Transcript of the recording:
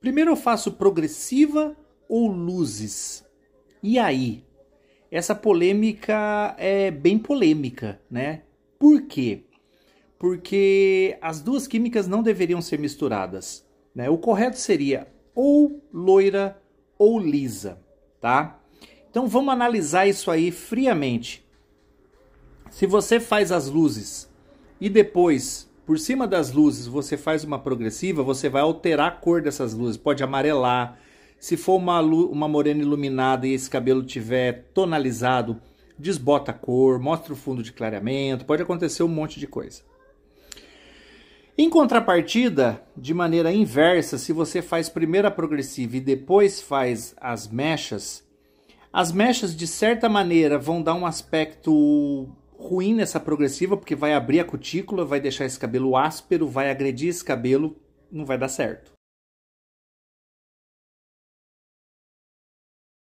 Primeiro eu faço progressiva ou luzes? E aí? Essa polêmica é bem polêmica, né? Por quê? Porque as duas químicas não deveriam ser misturadas. Né? O correto seria ou loira ou lisa, tá? Então vamos analisar isso aí friamente. Se você faz as luzes e depois por cima das luzes você faz uma progressiva, você vai alterar a cor dessas luzes, pode amarelar. Se for uma, uma morena iluminada e esse cabelo tiver tonalizado, desbota a cor, mostra o fundo de clareamento, pode acontecer um monte de coisa. Em contrapartida, de maneira inversa, se você faz primeiro a progressiva e depois faz as mechas, as mechas de certa maneira vão dar um aspecto ruim nessa progressiva, porque vai abrir a cutícula, vai deixar esse cabelo áspero, vai agredir esse cabelo, não vai dar certo.